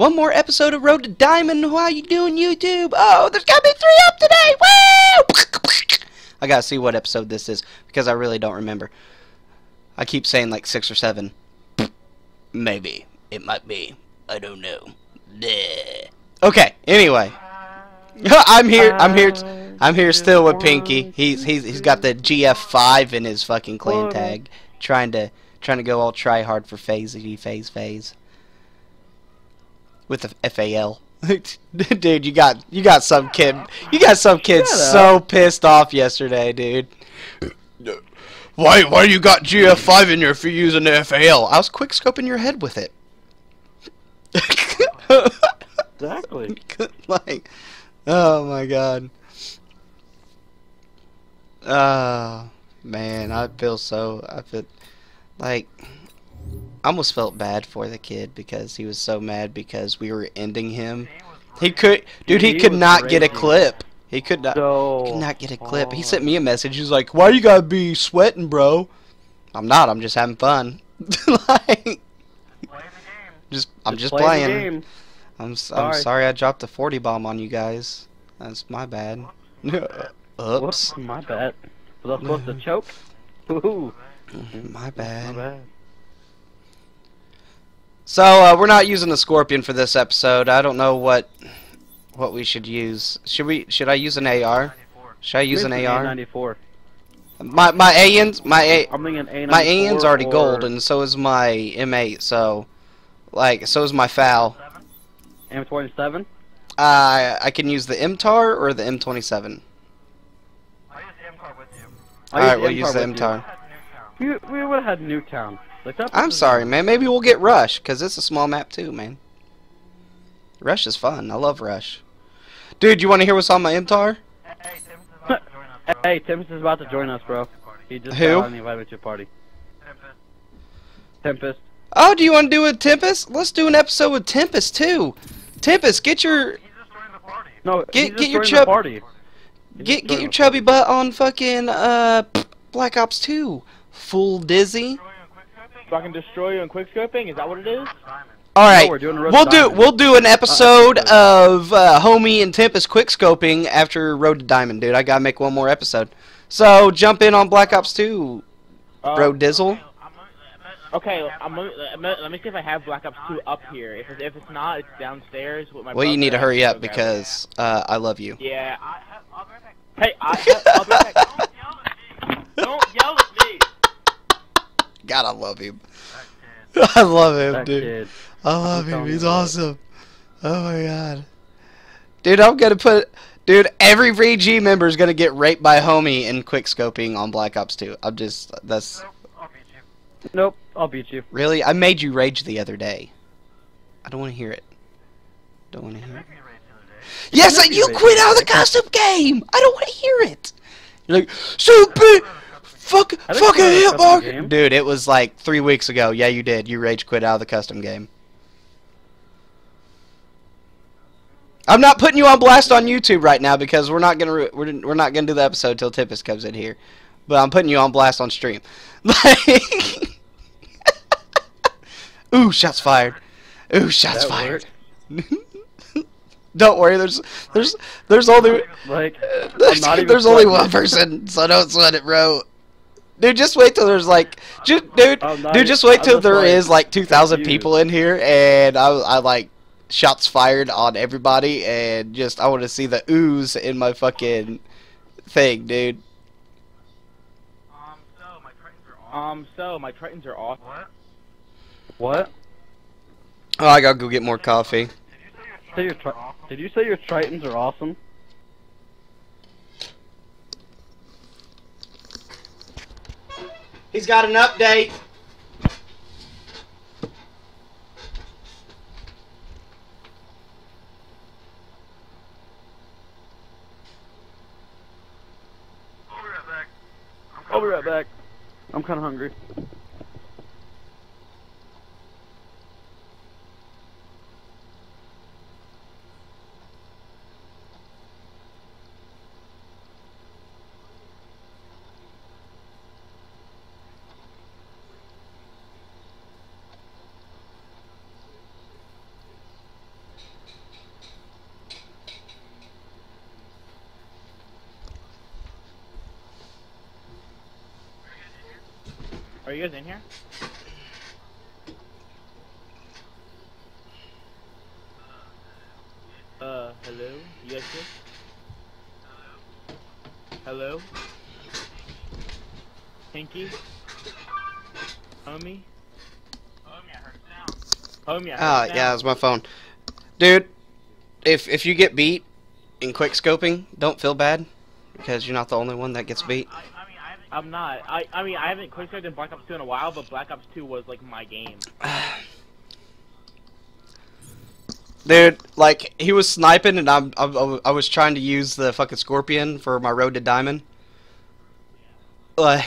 One more episode of Road to Diamond. How you doing, YouTube? Oh, there's gotta be three up today. Woo! I gotta see what episode this is because I really don't remember. I keep saying like six or seven. Maybe it might be. I don't know. Bleh. Okay. Anyway, I'm here. I'm here. I'm here still with Pinky. He's he's he's got the GF5 in his fucking clan tag, trying to trying to go all try hard for phase phase phase with the FAL. dude, you got you got some kid you got some kid so pissed off yesterday, dude. Why why you got GF5 in here if you're using the FAL? I was quick scoping your head with it. exactly. like, oh my god. Oh man, I feel so. I feel like I almost felt bad for the kid because he was so mad because we were ending him. He could, dude. He, could not get a clip. He could not. So, could not get a clip. He sent me a oh. message. He's like, "Why you gotta be sweating, bro?" I'm not. I'm just having fun. like, just I'm just, play playing. I'm I'm Sorry. sorry I dropped a 40 bomb on you guys. That's my bad. Oops. Whoops, my bad. Was I supposed to choke? Ooh, My my bad. Bad. So uh, we're not using the scorpion for this episode. I don't know what what we should use. Should we? Should I use an AR? Should I use an AR? AN-94. My my AN's my A I'm thinking AN-94. my AN's already or gold, and so is my M8. So, like, so is my FAL. M27. Uh, I can use the MTAR or the M27. I use the MTAR with you. All right, we'll use the with you. MTAR. We, we would have had Nuketown. I'm sorry, man. Maybe we'll get Rush, because it's a small map too, man. Rush is fun. I love Rush. Dude, you want to hear what's on my MTAR? Hey, Tempest is about to join us, bro. He just Who? got invited to your party. Tempest. Tempest. Oh, do you want to do a Tempest? Let's do an episode with Tempest, too. Tempest, get your No, Get- get your joined chub- the party. Get get your chubby butt on fucking uh Black Ops 2. Full dizzy. So I can destroy you in quickscoping? Is that what it is? All right, we're doing a we'll do Diamond. we'll do an episode episode. of uh, Homie and Tempest quickscoping after Road to Diamond, dude. I gotta make one more episode. So jump in on Black Ops 2, Uh, bro. Dizzle. Okay, I'm, let me let me see if I have Black Ops 2 up here. If it's, if it's not, it's downstairs with my Well, you need to hurry up because uh, I love you. Yeah. I, I'll be right back. Hey, I, I'll be right back. Don't yell at me. God, I love him. I love him, That dude. kid. I love I'm him. He's you what. awesome. Oh my god. Dude, I'm gonna put. Dude, every VG member is gonna get raped by homie in quickscoping on Black Ops 2. I'm just. That's. Nope, I'll beat you. Really? I made you rage the other day. I don't wanna hear it. Don't wanna hear it. Yes, made you quit out of the costume game! I don't wanna hear it! You're like, stupid! Fuck, I didn't fucking quit out of the hit custom. Dude, it was like three weeks ago. Yeah, you did. You rage quit out of the custom game. I'm not putting you on blast on YouTube right now because we're not gonna re- we're, we're not gonna do the episode till Tippus comes in here, but I'm putting you on blast on stream. Like, ooh, shots fired. Ooh, shots That fired. Don't worry, there's there's there's only Like, there's, not even there's only one person, so don't sweat it, bro. Dude, just wait till there's like, just, dude, dude, just wait till just, there like, is like 2,000 people in here, and I, I like shots fired on everybody, and just I want to see the ooze in my fucking thing, dude. Um, so my Trittons are off. What? what? Oh, I gotta go get more coffee. Did you Say your tri- Did you say your Trittons are awesome? He's got an update. I'll be right back. I'm kind of hungry. Are you guys in here? Uh, hello? You guys here? Hello? Pinky? Homie? Homie, I heard sound. Homie, Ah, sound. yeah, it's my phone. Dude, if if you get beat in quick scoping, don't feel bad because you're not the only one that gets beat. I'm not. I I mean I haven't quickscoped in Black Ops 2 in a while, but Black Ops 2 was like my game. Dude, like he was sniping and I'm, I'm I was trying to use the fucking scorpion for my road to diamond. Like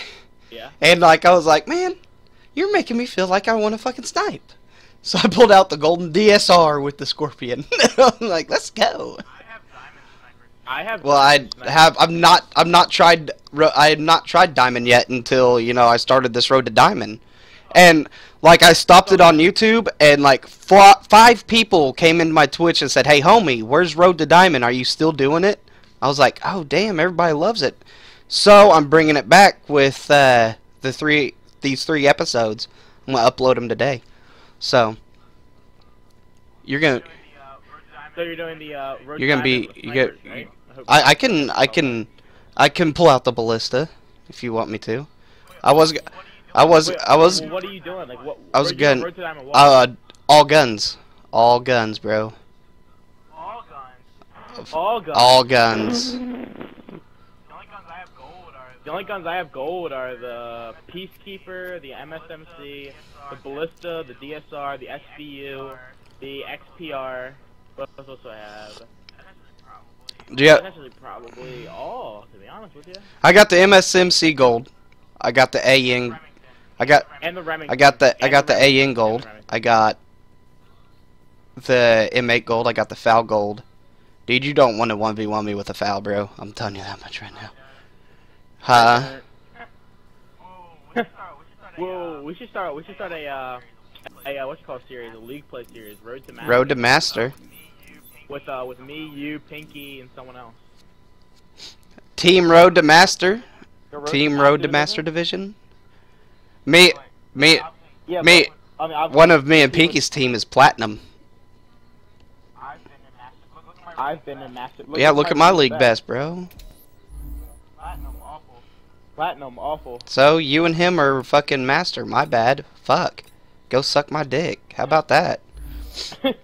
Yeah. and like I was like, "Man, you're making me feel like I want to fucking snipe." So I pulled out the golden DSR with the scorpion. I'm like, "Let's go." I have. Well, I have. I'm not. I'm not tried. I have not tried diamond yet until you know I started this road to diamond, and like I stopped it on YouTube, and like four, five people came into my Twitch and said, "Hey, homie, where's road to diamond? Are you still doing it?" I was like, "Oh, damn, everybody loves it." So I'm bringing it back with uh, the three these three episodes. I'm gonna upload them today. So you're gonna. So you're doing the uh, road You're gonna be- Diamond with you get- right? I I, I can I can I can pull out the ballista if you want me to. I was I was Wait, I was well, What are you doing? Like what? I was road- you're doing gun- Road to Diamond what? uh all guns. All guns, bro. all guns. All guns. All guns. The only guns I have gold are the Peacekeeper, the MSMC, the Ballista, the DSR, the SVU, the XPR. What else do I have? Do you, Essentially, probably all. To be honest with you. I got the MSMC gold. I got the AN I got And the Remington. I got the I got the Remington. AN gold. I got the M8 gold. I got the FAL gold. Dude, you don't want to 1v1 me with a FAL, bro. I'm telling you that much right now. Huh? Whoa, we should start. We should start a uh, a uh, what's it called series, a league play series, Road to Master. Road to Master. With uh, with me, you, Pinky, and someone else. Team Road to Master. Road Team Master Road to Master Division? Division. Me, me, Yeah, me. I mean, one of me and Pinky's team is platinum. I've been in Master. yeah, look at my league best. best, bro. Platinum awful. Platinum, awful. So you and him are fucking master. My bad. Fuck. Go suck my dick. How about that?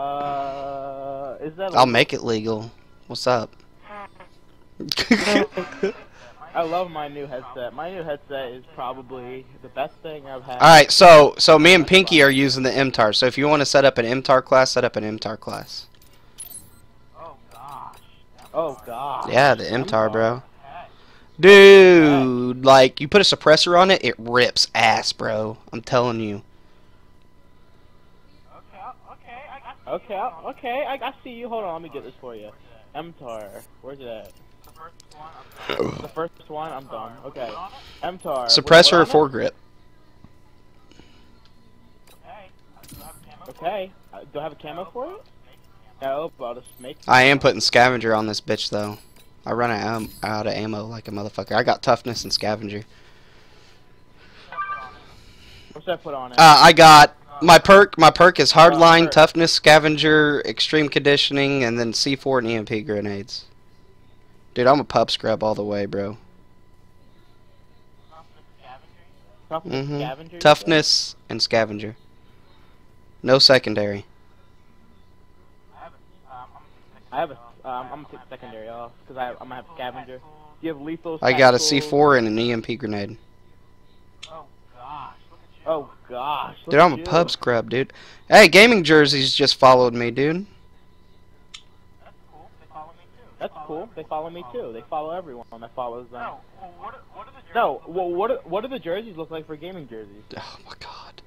Uh, is that? I'll make it legal. What's up? I love my new headset. My new headset is probably the best thing I've had. All right, so so me and Pinky are using the MTAR. So if you want to set up an MTAR class, set up an MTAR class. Oh god. Oh god. Yeah, the MTAR, bro. Dude, like you put a suppressor on it, it rips ass, bro. I'm telling you. Okay, I- okay, I, I see you. Hold on, let me get this for you. MTAR, where's it at? The first one, I'm done. Okay. MTAR. Suppressor or foregrip? Okay. Uh, do I have a camo for it? No, but I'll just make. I am putting scavenger on this bitch though. I run out, out of ammo like a motherfucker. I got toughness and scavenger. What's that put on it? Uh, I got my perk. My perk is hardline, perk. toughness, scavenger, extreme conditioning, and then C4 and EMP grenades. Dude, I'm a pub scrub all the way, bro. Toughness, hmm scavenger, Toughness and scavenger. No secondary. I have a. Um, I'm gonna take secondary off because I I'm gonna have scavenger. Do you have lethal? I got a tactical? C4 and an EMP grenade. Oh gosh. Look Dude, I'm a you. pub scrub, dude. Hey, gaming jerseys just followed me, dude. That's cool. They follow me too. That's cool. They follow me too. They follow everyone that follows them. No, well, what are, what do the jerseys look like for gaming jerseys? Oh my god.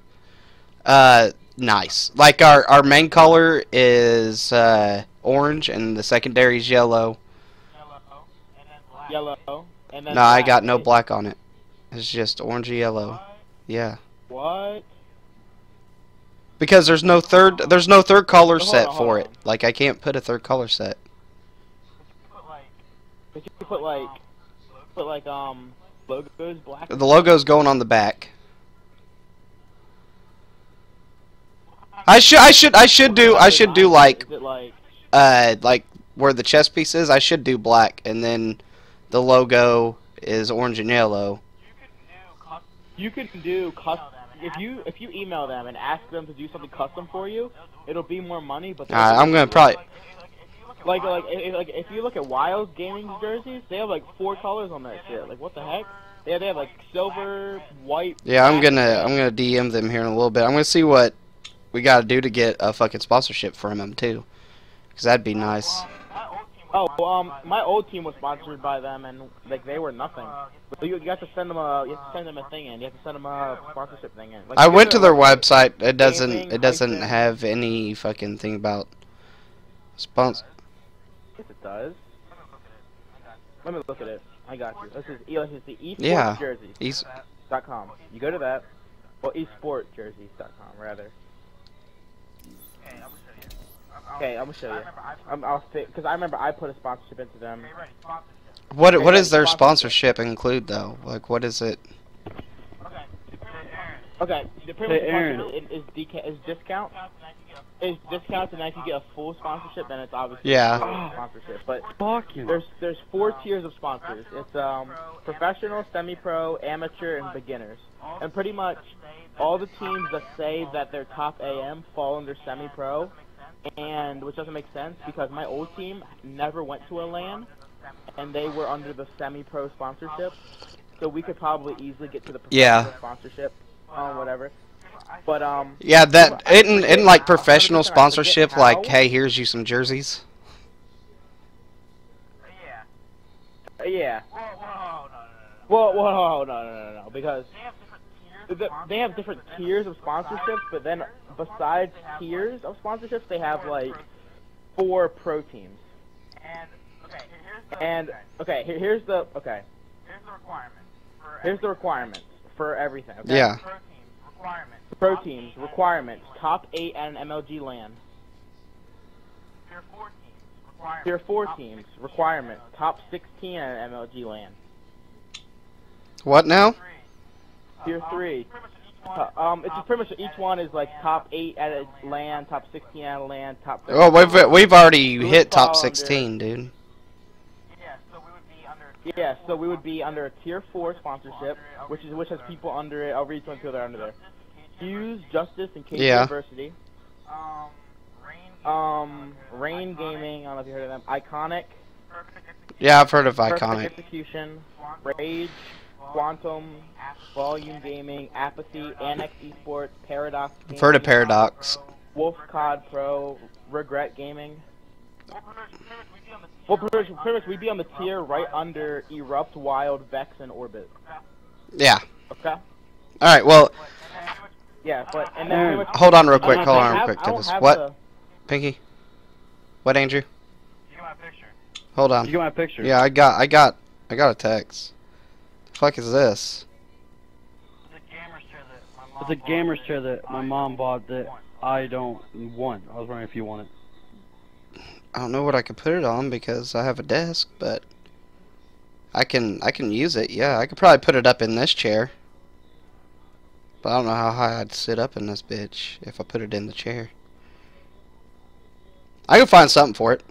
Uh, nice. Like our our main color is uh orange and the secondary is yellow. Yellow and then. No, I got no black on it. It's just orange and yellow. Yeah. What? Because there's no third there's no third color set on, for it. on. Like I can't put a third color set. But you put like, put like um, logo's black. The logo's going on the back. I should I should I should do I should do like Is it like uh like where the chess piece is, I should do black and then the logo is orange and yellow. you can do cus if you if you email them and ask them to do something custom for you, it'll be more money. But do uh, I'm gonna probably like like if, like if you look at Wild Gaming jerseys, they have like four colors on that shit. Like what the heck? Yeah, they have like silver, white. Yeah, I'm gonna I'm gonna DM them here in a little bit. I'm gonna see what we gotta do to get a fucking sponsorship from them too. Cause that'd be nice. Oh, well, um, my old team was sponsored by them, and like they were nothing. But you, you have to send them a, you have to send them a thing in. You have to send them a sponsorship thing in. Like, I went to their website. It doesn't it doesn't have any fucking thing about sponsor. Yes, it does. Let me look at it. I got you. This is E- this is the esports Yeah. jerseys He's dot com. You go to that. Well, esportjerseys.com rather. Okay, I'm gonna show you. I'm, I'll because I remember I put a sponsorship into them. what what Okay, does their sponsorship. sponsorship include though? Like what is it? Okay, the pretty much Hey, Aaron. sponsorship is, is, DK, is discount. Is discounts, and then if you get a full sponsorship, then it's obviously Yeah. a full sponsorship. But Fucking. there's there's four tiers of sponsors. It's um professional, semi-pro, amateur, and beginners. And pretty much all the teams that say that they're top AM fall under semi-pro, and which doesn't make sense because my old team never went to a LAN, and they were under the semi-pro sponsorship. So we could probably easily get to the professional Yeah. sponsorship, um, whatever. But um, Yeah, that I isn't in like professional 100% I forget sponsorship. Like, hey, here's you some jerseys. Yeah. yeah. Well, well, no, no, no, no, no, because the, they have different tiers of sponsorships, but then besides tiers of sponsorships, they have like four pro teams. And okay, here, here's the okay. Here's the requirements for everything. Okay? Yeah. Pro teams requirements: top eight at an MLG LAN. Tier four teams requirements: top 16 at an MLG LAN. What now? Tier three. Uh, um, it's pretty much each one is like top eight at a LAN, top 16 at a LAN, top. Oh, we've we've already Who hit would fall top under- 16, dude. Yeah, so we would be under a tier four sponsorship, which is which has people under it. I'll read some people that are under there. Hughes, Justice, and Case Yeah. University. Um, Rain Gaming. I don't know if you heard of them. Iconic. Yeah, I've heard of Perfect Iconic. Execution. Rage. Quantum. Volume Gaming. Apathy. Annex Esports. Paradox. I've heard of Paradox. Wolf COD Pro. Regret Gaming. Well, pretty much, pretty much we'd be on the tier right under Erupt, Wild, Vex, and Orbit. Yeah. Okay. All right. Well, Yeah, but and then mm. much. hold on real quick. don't Hold on real quick. I don't Tibbs. have What? the- Pinky? What, Andrew? Hold on. You on. get my picture. Yeah, I got, I got, I got a text. The fuck is this? It's a gamer's chair that my mom bought that I don't want. I was wondering if you want it. I don't know what I could put it on because I have a desk, but I can, I can use it. Yeah, I could probably put it up in this chair. But I don't know how high I'd sit up in this bitch if I put it in the chair. I can find something for it.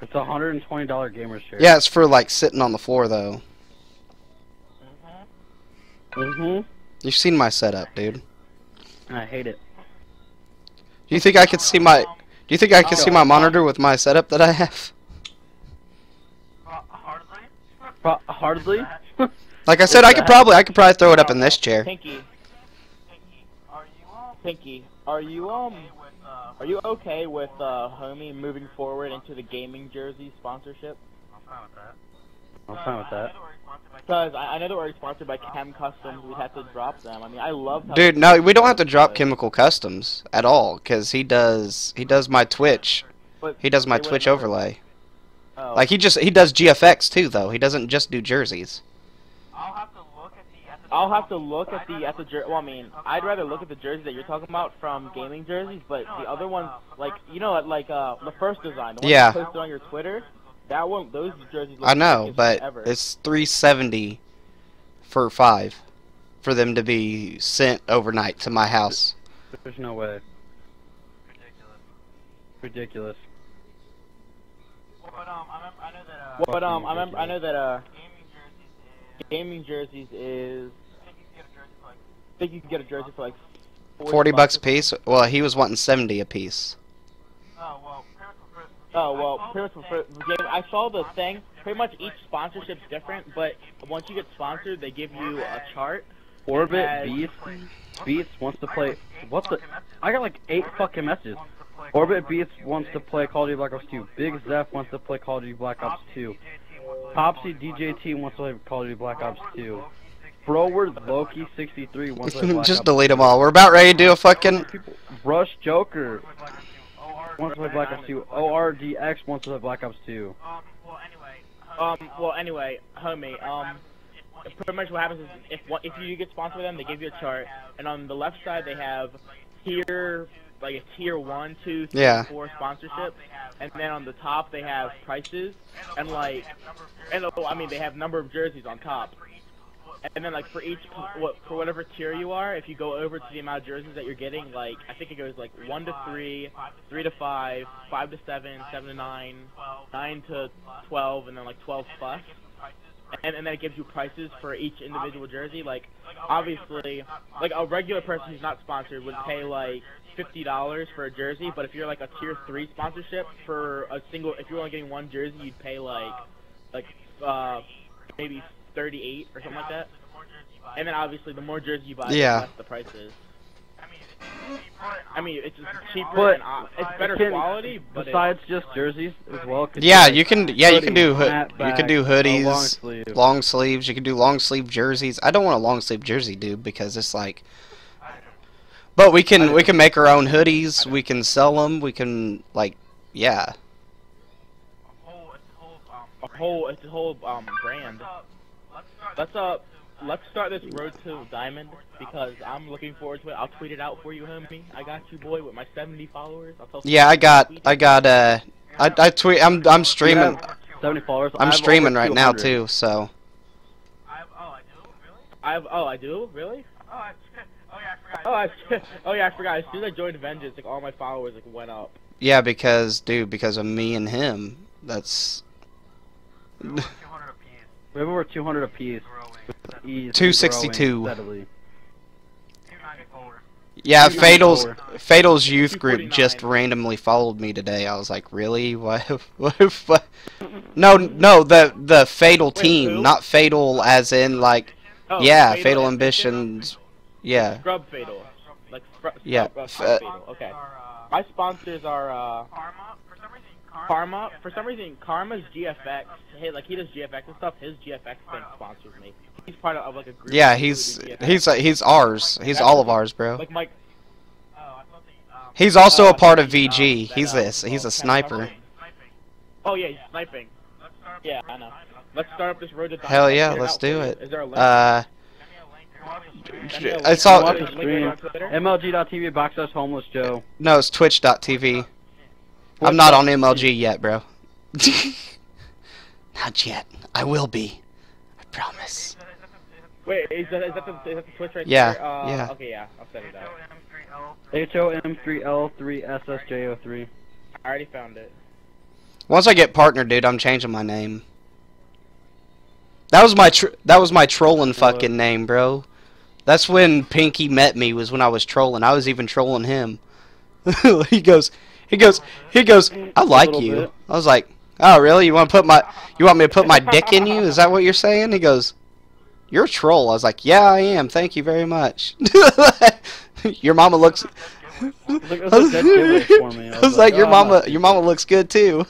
It's a hundred and twenty dollar gamer's chair. Yeah, it's for like sitting on the floor though. Mhm. You've seen my setup, dude. I hate it. Do you think I could see my? Do you think I could see my monitor with my setup that I have? Pro- hardly. Like I said, I could probably, I could probably throw it up in this chair. Pinky. Pinky, are you um, are you okay with uh, homie moving forward into the gaming jersey sponsorship? I'm fine with that. I'm fine with that. Because I, I know that we're sponsored by Kem Kustoms, we'd have to drop them. I mean, I love. how Dude, no, we don't have to drop Chemical Customs at all, cause he does, he does my Twitch, he does my Twitch overlay. Oh. Like he just, he does GFX too, though. He doesn't just do jerseys. I'll have to look at the at the jer- well, I mean, I'd rather look at the jerseys that you're talking about from gaming jerseys, but the other ones, like you know, like uh, the first design, the one Yeah. you posted on your Twitter, That one, those jerseys. Look I know, thickest but ever. it's 370 for five for them to be sent overnight to my house. There's no way. Ridiculous. Ridiculous. But um, I remember, I know that uh, But um, I Fucking remember, I know that uh, gaming jerseys is. gaming jerseys is. I think you can get a jersey for like. I think you can get a jersey for like 40 bucks a piece. Well, he was wanting 70 a piece. Oh well, parents prefer. Oh well, pretty much for, for I saw the thing. Pretty much each sponsorship's different, but once you get sponsored, they give you a chart. Orbit Has- Beast Beats wants to play. What the? I got like eight fucking messages. Orbit Beats wants to play Call of Duty Black Ops 2. Big Zeph wants to play Call of Duty Black Ops 2. Popsy DJT wants to play Call of Duty Black Ops 2. Broward Loki 63 wants to play Black Just Ops delete them all. We're about ready to do a fucking. Rush Joker wants to play Black Ops 2. ORDX wants to play Black Ops 2. Um, well, anyway. Um. Well, anyway, homie. Um. Pretty much what happens is if if you get sponsored with them, they give you a chart, and on the left side they have tier like a tier one, two, three, Yeah. four sponsorship, and then on the top they have prices and like and oh, I mean they have number of jerseys on top. And then like for each what for whatever tier you are, if you go over to the amount of jerseys that you're getting, like I think it goes like one to three, three to five, five to seven, seven to nine, nine to twelve, and then like twelve plus. And, and then it gives you prices for each individual jersey. Like obviously, like a regular person who's not sponsored would pay like fifty dollars for a jersey, but if you're like a tier three sponsorship for a single, if you're only getting one jersey, you'd pay like like uh maybe thirty eight or something like that. And then obviously, the more jersey you buy, Yeah. the less the price is. I mean, it's just cheaper But and uh, it's better can- quality, but it's, Besides just jerseys as well. Yeah, you can. Yeah, you can do. hoodies, Hood, you can do hoodies, long sleeve. long sleeves. You can do long sleeve jerseys. I don't want a long sleeve jersey, dude, because it's like. But we can we can make our own hoodies. We can sell them. We can like, yeah. Whole, it's a whole, um, a whole it's a whole um brand. let's start. Uh let's start this road to diamond because I'm looking forward to it. I'll tweet it out for you, homie. I got you, boy, with my 70 followers. I'll tell Yeah, I got I got uh, I I tweet. I'm I'm streaming. Yeah, 70 followers. I I'm streaming right now too. So I have, oh, I do? Really? I have, oh, I do, really? Oh, I, oh yeah, I forgot. Oh, yeah, I forgot. As soon as I joined Vengeance, like all my followers like went up. yeah, because dude, because of me and him. That's We were 200 apiece. Have over 200 apiece. 262. growing steadily. 294. yeah. Fatal's Fatal's youth group just randomly followed me today. I was like, really? What? What? what? No, no. The the Fatal team, who? not Fatal as in like Oh, yeah, Fatal Ambitions. Yeah. Scrub Fatal. Like scrub, Yeah, Scrub, uh, Scrub Fatal. Okay. Our, uh, My sponsors are uh Karma. For some reason, Karma. Karma. For some reason, Karma's GFX. Hey, like he does GFX and stuff. His GFX thing sponsors me. He's part of, of like a group. Yeah, he's who he's uh, he's ours. He's all of ours, bro. like Mike. Oh, I thought the, um, He's also uh, a part of VG. that, He's uh, this. He's a sniper. Oh yeah, he's sniping. let's start. Yeah, I know. Let's start up this road to. Hell yeah, let's do for you. it. Is there a link? Uh, Send me a link. Send me it's all- Watch Watch the the link on stream. Twitter. MLG.TV backslash homeless Joe. no, it's Twitch.tv. I'm not on MLG yet, bro. not yet. I will be. I promise. Wait, is that, is that the is that the Twitch right Yeah, there? Uh, yeah. Okay, yeah, I'll set it up. HOM3L3SSJ03. I already found it. Once I get partner, dude, I'm changing my name. That was my tr- that was my trolling fucking name, bro. That's when Pinky met me. Was when I was trolling. I was even trolling him. he goes, he goes, he goes. I like you. bit. I was like, oh really? You want to put my you want me to put my dick in you? Is that what you're saying? He goes, you're a troll. I was like, yeah, I am. Thank you very much. your mama looks. It was a dead giveaway for me. I was like, your oh, mama, your mama looks good too.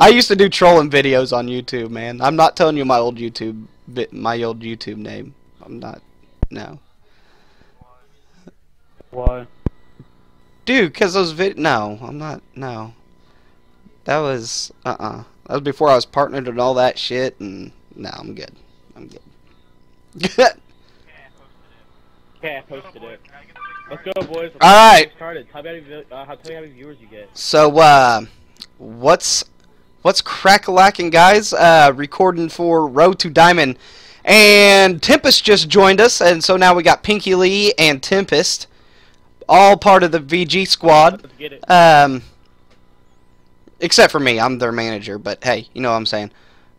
I used to do trolling videos on YouTube, man. I'm not telling you my old YouTube, bit, my old YouTube name. I'm not. No, Why? dude, cause those vid. No, I'm not. No, that was uh uh That was before I was partnered and all that shit. And no, I'm good. I'm good. Okay, I posted it. Let's go, boys. Let's All right. started. How many, uh, how, tell me how many viewers you get. So, uh, what's what's crack-a-lacking, guys? Uh, recording for Road to Diamond, and Tempest just joined us, and so now we got Pinky Lee and Tempest, all part of the VG squad. Let's get it. Um, except for me, I'm their manager. But hey, you know what I'm saying.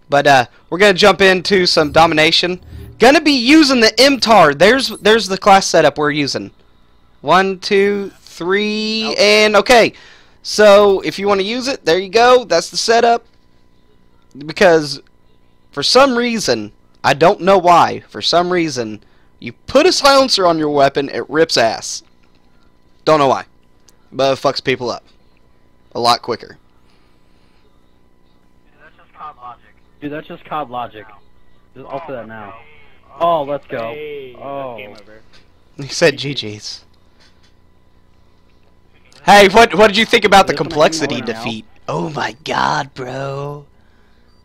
But uh, we're gonna jump into some domination. Gonna be using the MTAR. There's there's the class setup we're using. One, two, three, and okay. So if you want to use it, there you go. That's the setup. Because for some reason, I don't know why. For some reason, you put a silencer on your weapon, it rips ass. Don't know why, but it fucks people up a lot quicker. That's just COD logic. Dude, that's just COD logic. Just alter that oh, now. Oh, let's go. Oh. game over. He said GG's. Hey, what what did you think about the complexity defeat? Oh my god, bro.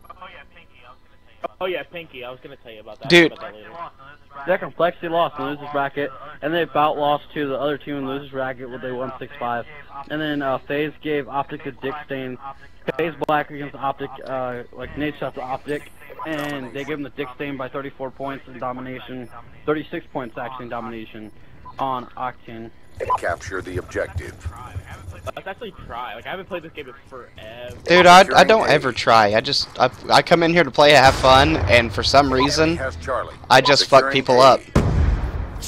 Oh yeah, Pinky, I was gonna tell you. Oh yeah, Pinky. I was gonna tell you about that. Dude. About that later. Lost, no, this is right. That complexity lost in losers bracket, and they about lost to the other team in losers bracket where they won 6-5. And then uh, FaZe gave Optic a dick stain. FaZe Black against Optic, uh, like Nate shot to Optic, and they gave him the dick stain by 34 points in domination, 36 points actually in domination on Octane. Capture the objective. Let's actually try. Like I haven't played this game in forever. Dude, I, I don't ever try. I just I, I come in here to play, have fun, and for some reason, I just fuck people up.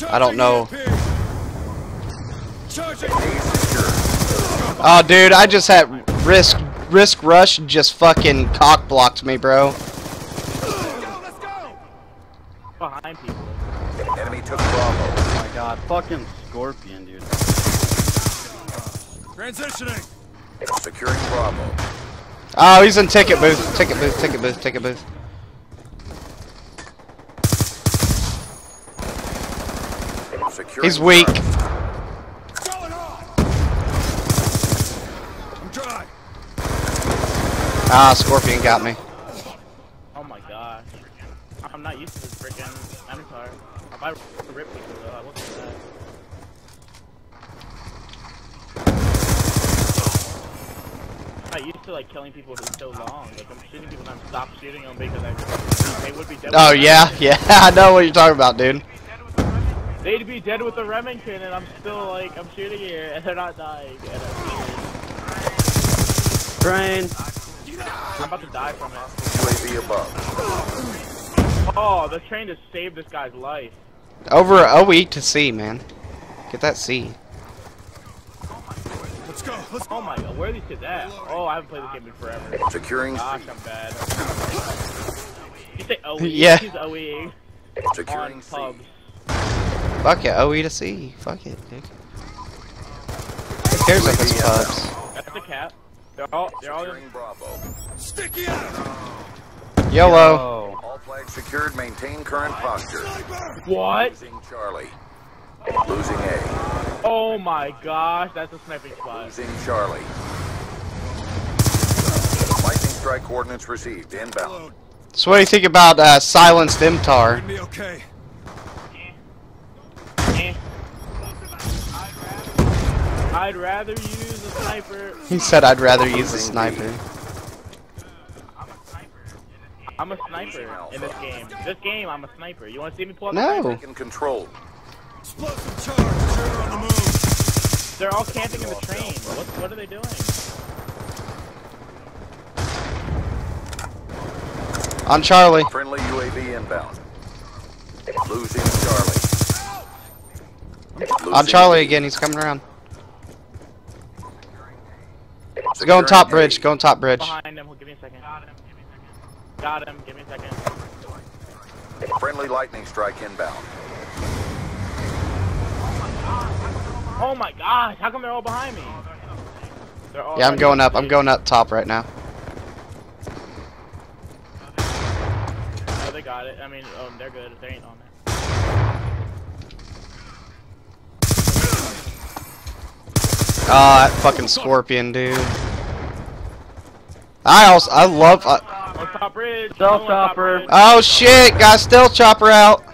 I don't know. Oh, dude, I just had risk risk rush just fucking cock blocked me, bro. Behind people. Enemy took Bravo. Oh my god, fucking Scorpion, dude. Transitioning. Securing Bravo. Oh, he's in ticket booth, ticket booth, ticket booth, ticket booth. Securing He's weak. Going on. I'm dry. Ah, Scorpion got me. Oh my gosh. I'm not used to this freaking avatar. If I rip people though, I wasn't that. I'm not used to like killing people for so long. Like I'm shooting people and I'm stop shooting them because I, they would be dead. Oh with yeah, Remington. yeah, I know what you're talking about, dude. They'd be dead with the Remington and I'm still like I'm shooting here and they're not dying. And I'm, Train. I'm about to die from it. UAV above. Oh, the train just saved this guy's life. Over a OE to C, man. Get that C. Let's go. Oh my god, where are these kids at? Oh, I haven't played this game in forever. Securing Gosh, C. I'm bad. You say OE? Yeah. He's OEing Securing on C. pubs. Fuck it, OE to C. Fuck it, dude. Who cares if it's pubs? That's the cap. They're all, they're all. Securing Bravo. sticky out. YOLO. Oh. All flags secured. Maintain current posture. What? Losing Charlie. Losing A. Oh my gosh, that's a sniping spot. Losing Charlie. Lightning strike coordinates received. Inbound. So what do you think about uh, silenced MTAR? Okay. I'd rather use a sniper. He said I'd rather use a sniper. I'm a sniper in this game. This game, I'm a sniper. You want to see me pull out No. the Taken control. Explosive charge. Trigger on the move. They're all camping in the train. What, what are they doing? On Charlie. Friendly UAV inbound. Losing Charlie. On Losing Charlie again, he's coming around. He's Securing going top A. bridge, going top bridge. Behind him. Give me a second. Got him. Give me a second. Friendly lightning strike inbound. Oh my gosh! How come they're all behind me? All Yeah, I'm going up. I'm going up top right now. Oh, they got it. I mean, um, they're good. They ain't on there. Ah, that fucking scorpion, dude. I also I love. Uh, On top bridge. Stealth chopper. oh shit! Got stealth chopper out.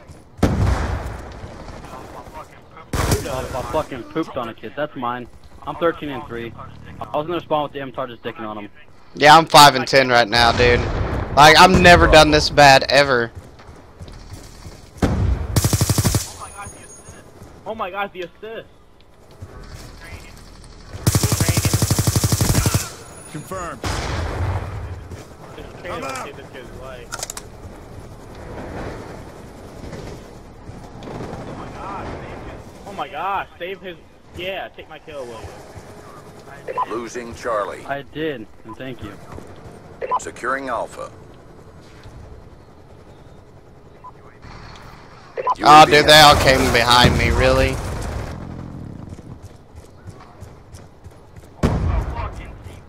Fucking pooped on a kid. That's mine. I'm 13 and 3. I was gonna spawn with the MTAR just dicking on him. Yeah, I'm five and ten right now, dude. Like I've never done this bad ever. Oh my god, the assist. Oh my god, the assist! Confirmed. Just training to see this kid's like. Oh my gosh, save his. Yeah, take my kill away. Losing Charlie. I did, and thank you. Securing Alpha. Oh, dude, they all came behind me. Really?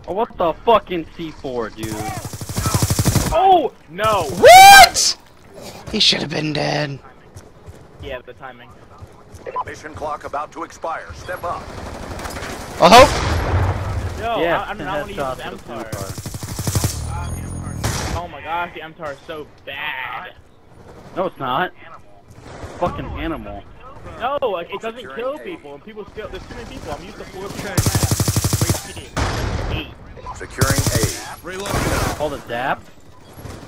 Oh, what the fucking C4, dude? Oh no! What? He should have been dead. Yeah, the timing. Mission clock about to expire. Step up. I hope. Yo, yeah, I, I, mean, I want to use headshots the MTAR. Oh my gosh, the MTAR is so bad. No, it's not. Fucking animal. No, like it doesn't kill people, and people still. There's too many people. I'm used to four people on that. Great team. Eight. Securing A. Reloading. Hold adapt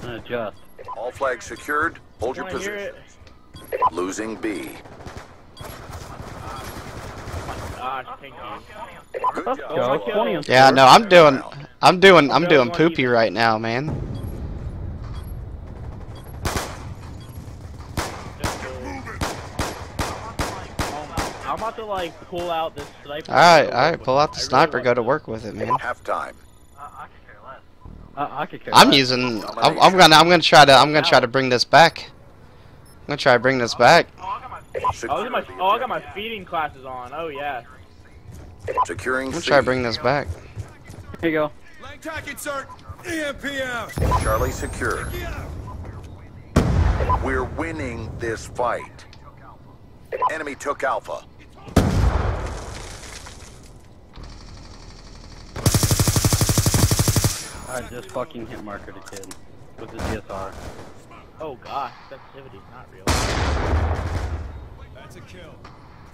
and adjust. All flags secured. Hold your Wanna hear it? positions. Losing B. Gosh, thank you. Good Let's job. go. kill. 20 and Yeah, four. no, I'm doing. I'm doing. I'm doing poopy right now, man. Just go. Oh my- I'm about to like pull out this sniper. Alright, alright, Pull out the I really sniper. Go to work with it, man. Halftime. I could care less. I, I could care I'm using. I'm, I'm gonna. I'm gonna try to. I'm gonna try to bring this back. I'm gonna try to bring this back. Oh, I got my Oh, Secure these are my, the I got my feeding classes on. Oh yeah. Securing I'm gonna try to bring this back. Here you go. Lang tac insert. EMP out. Charlie secured. We're winning this fight. Enemy took Alpha. I just fucking hit marker the kid with the DSR. Oh gosh, sensitivity's not real. That's a kill.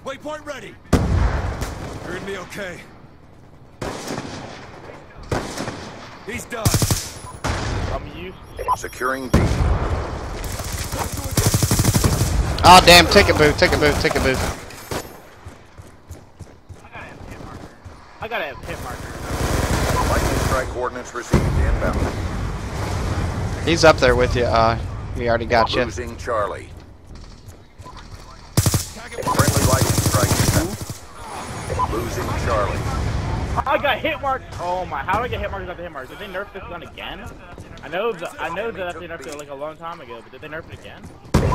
Waypoint ready. Heard me okay. He's done. I'm used. Securing B. Oh damn! Ticket booth. Ticket booth. Ticket booth. I gotta have hit marker. Lightning strike coordinates received. Inbound. He's up there with you. Uh, he already got you. Losing Charlie. Target Friendly lightning strike inbound. Losing Charlie. I got hit marks. Oh my! How do I get hit markers the hit marks? Did they nerf this gun again? I know that I know that they nerfed it like a long time ago, but did they nerf it again?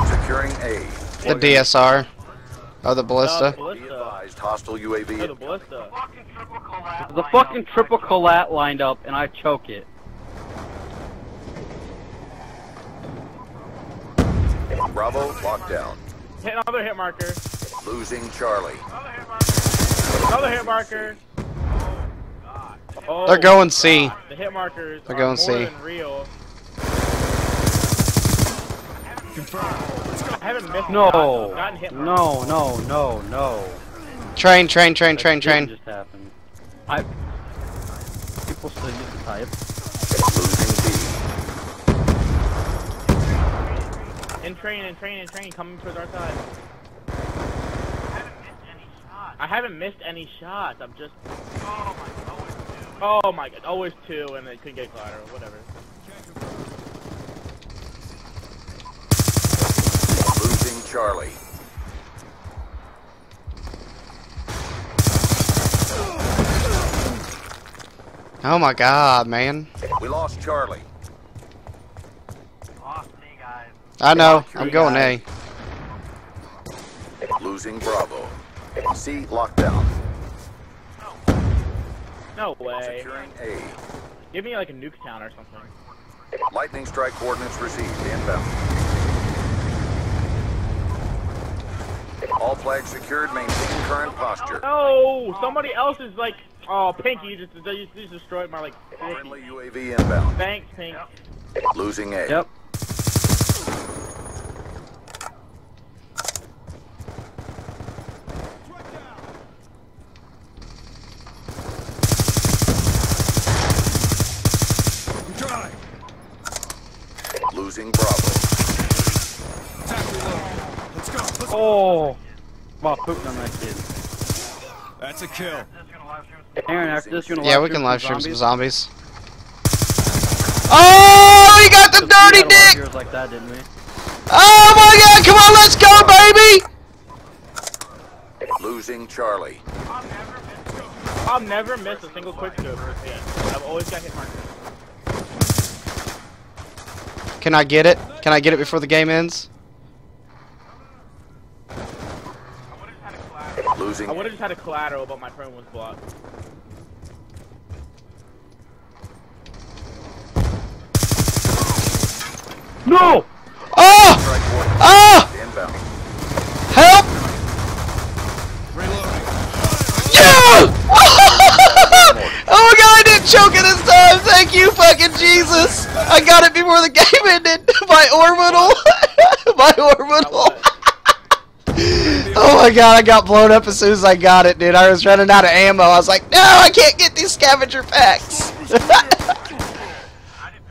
Securing A. The DSR. Oh, the No, ballista. Oh, the Be ballista. advised, hostile No, oh, the ballista. fucking triple collat. The fucking triple collat lined up and I choke it. Bravo lockdown. Hit another hit marker. Losing Charlie. Another hit marker. Oh, They're going C. God, The hit markers They're are going more C. than real. I haven't missed. No, I've hit no, no, no, no. Train, train, train, That train, train. Just happened. I. People still use the type. Losing B. In train, in train, in train, coming towards our side. I haven't missed any shots. I'm just. Oh, oh my god, always two, and they couldn't get collateral, whatever. Losing Charlie. Oh my god, man. We lost Charlie. Lost me, guys. I know. I'm going A. Losing Bravo. C locked down. No way. Securing A. Give me like a Nuketown or something. Lightning strike coordinates received. Inbound. All flags secured. Maintain current posture. No, somebody else is like. Oh, Pinky, you just, you just destroyed my like. Friendly UAV inbound. Thanks, Pink. Losing A. Yep. Oh, wow, pooping on that kid. That's a kill. Aaron, after this, you wanna Yeah, we can live some stream some zombies? zombies. Oh, he got the dirty a lot of dick! like that, didn't we? Oh my god, come on, let's go, baby! Losing Charlie. I'll never miss a single quick scope for CS. I've always got hit markers. Can I get it? Can I get it before the game ends? Losing I would have just had a collateral, but my phone was blocked. No! Oh! Ah! one. Oh! Inbound. Help! Reloading. Yeah! oh my god, I didn't choke it this time! Thank you, fucking Jesus! I got it before the game ended! my orbital! my orbital! Oh my god, I got blown up as soon as I got it, dude. I was running out of ammo. I was like, no, I can't get these scavenger packs!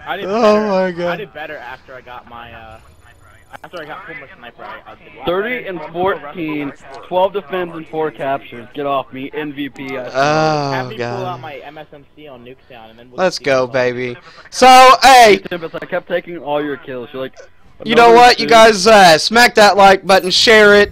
I did Oh better. my God. I did better after I got my uh after I got full my sniper. I, I did a lot 30 and I'm 14, 12 defends and 4 captures. Get off me, MVP. I Have oh me pull out god. my MSMC on Nuketown and then we'll Let's go, baby. So, hey, Tempest, I kept taking all your kills. You're like, You know what? You guys uh, smack that like button, share it.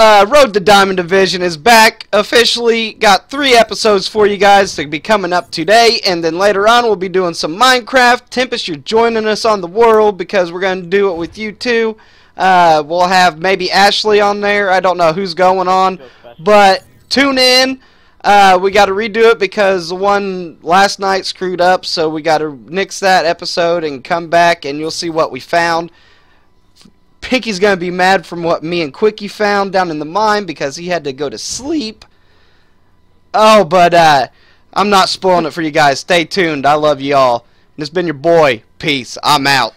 Uh, Road to Diamond Division is back officially. Got three episodes for you guys to be coming up today, and then later on we'll be doing some Minecraft. Tempest, you're joining us on the world because we're going to do it with you too. Uh, we'll have maybe Ashley on there. I don't know who's going on, but tune in. Uh, we got to redo it because the one last night screwed up, so we got to nix that episode and come back, and you'll see what we found. Pinky's going to be mad from what me and Quickie found down in the mine because he had to go to sleep. Oh, but uh, I'm not spoiling it for you guys. Stay tuned. I love you all. And it's been your boy. Peace. I'm out.